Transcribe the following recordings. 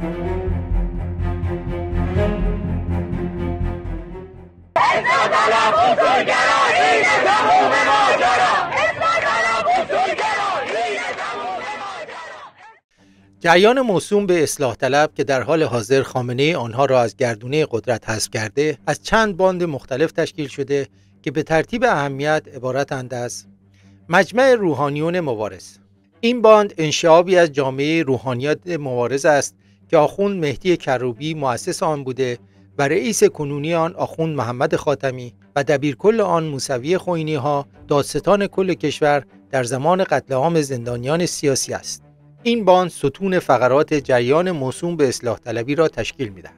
جریان موسوم به اصلاح طلب که در حال حاضر خامنه آنها را از گردونه قدرت حذف کرده از چند باند مختلف تشکیل شده که به ترتیب اهمیت عبارتند از مجمع روحانیون مبارز این باند انشعابی از جامعه روحانیت مبارز است که آخوند مهدی کروبی مؤسس آن بوده و رئیس کنونی آن آخوند محمد خاتمی و دبیرکل آن موسوی خوئینی ها دادستان کل کشور در زمان قتل عام زندانیان سیاسی است این باند ستون فقرات جریان موسوم به اصلاح طلبی را تشکیل می دهد.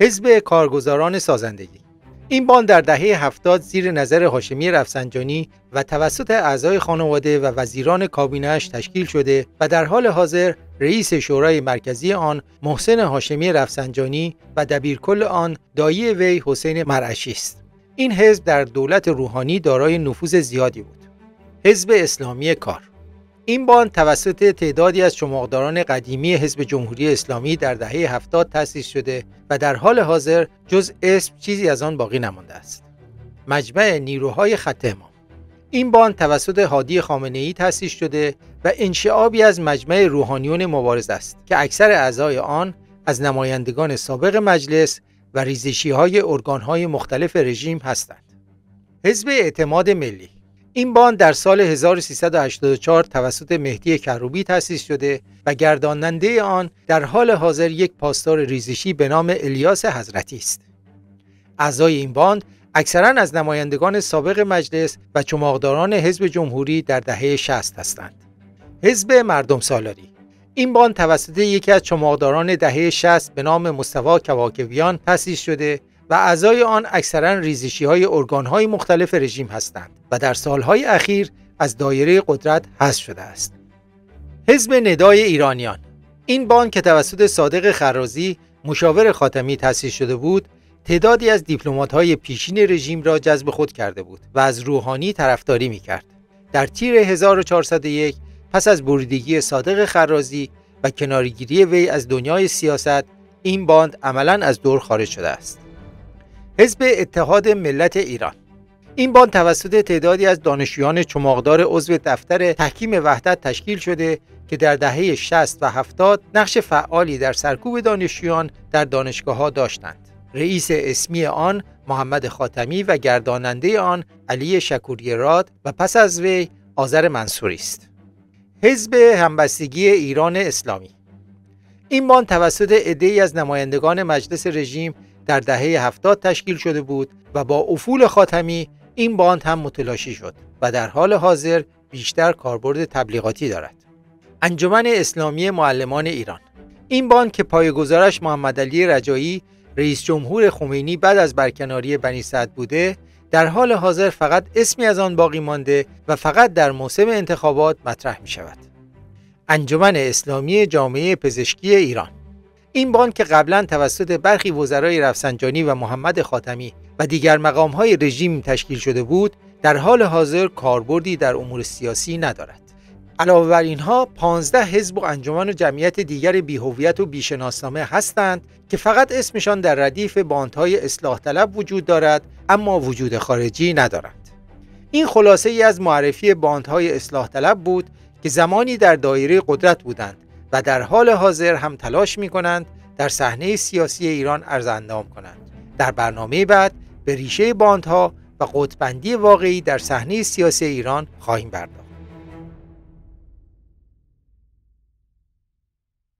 حزب کارگزاران سازندگی این باند در دهه هفتاد زیر نظر هاشمی رفسنجانی و توسط اعضای خانواده و وزیران کابینهش تشکیل شده و در حال حاضر رئیس شورای مرکزی آن محسن هاشمی رفسنجانی و دبیرکل آن دایی وی حسین مرعشی است. این حزب در دولت روحانی دارای نفوذ زیادی بود. حزب اسلامی کار این باند توسط تعدادی از شماغداران قدیمی حزب جمهوری اسلامی در دهه هفتاد تأسیس شده و در حال حاضر جز اسم چیزی از آن باقی نمانده است. مجمع نیروهای خط امام این باند توسط هادی خامنه ای تأسیس شده و انشعابی از مجمع روحانیون مبارز است که اکثر اعضای آن از نمایندگان سابق مجلس و ریزشی های ارگان های مختلف رژیم هستند. حزب اعتماد ملی این باند در سال 1384 توسط مهدی کروبی تأسیس شده و گرداننده آن در حال حاضر یک پاسدار ریزشی به نام الیاس حضرتی است. اعضای این باند اکثرا از نمایندگان سابق مجلس و چماقداران حزب جمهوری در دهه 60 هستند. حزب مردم سالاری این باند توسط یکی از چماقداران دهه 60 به نام مصطفی کواکویان تأسیس شده و اعضای آن اکثرا ریزشی های ارگان های مختلف رژیم هستند و در سالهای اخیر از دایره قدرت حذف شده است. حزب ندای ایرانیان این بانک که توسط صادق خرازی مشاور خاتمی تأسیس شده بود تعدادی از های پیشین رژیم را جذب خود کرده بود و از روحانی طرفداری می کرد. در تیر 1401 پس از بریدگی صادق خرازی و کنارگیری وی از دنیای سیاست این باند عملا از دور خارج شده است. حزب اتحاد ملت ایران این باند توسط تعدادی از دانشجویان چماقدار عضو دفتر تحکیم وحدت تشکیل شده که در دهه 60 و 70 نقش فعالی در سرکوب دانشجویان در دانشگاه ها داشتند. رئیس اسمی آن محمد خاتمی و گرداننده آن علی شکوری راد و پس از وی آذر منصوری است. حزب همبستگی ایران اسلامی این باند توسط عده‌ای از نمایندگان مجلس رژیم در دهه 70 تشکیل شده بود و با افول خاتمی این باند هم متلاشی شد و در حال حاضر بیشتر کاربرد تبلیغاتی دارد. انجمن اسلامی معلمان ایران این باند که پایه‌گذارش محمد علی رجایی رئیس جمهور خمینی بعد از برکناری بنی سعد بوده در حال حاضر فقط اسمی از آن باقی مانده و فقط در موسم انتخابات مطرح می شود. انجمن اسلامی جامعه پزشکی ایران. این باند که قبلا توسط برخی وزرای رفسنجانی و محمد خاتمی و دیگر مقام های رژیم تشکیل شده بود در حال حاضر کاربردی در امور سیاسی ندارد. علاوه بر اینها 15 حزب و انجمن و جمعیت دیگر بیهویت و بیشناسنامه هستند که فقط اسمشان در ردیف باندهای اصلاح طلب وجود دارد اما وجود خارجی ندارند. این خلاصه ای از معرفی باندهای اصلاح طلب بود که زمانی در دایره قدرت بودند و در حال حاضر هم تلاش می کنند در صحنه سیاسی ایران ارزندام کنند. در برنامه بعد به ریشه باندها و قطبندی واقعی در صحنه سیاسی ایران خواهیم پرداخت.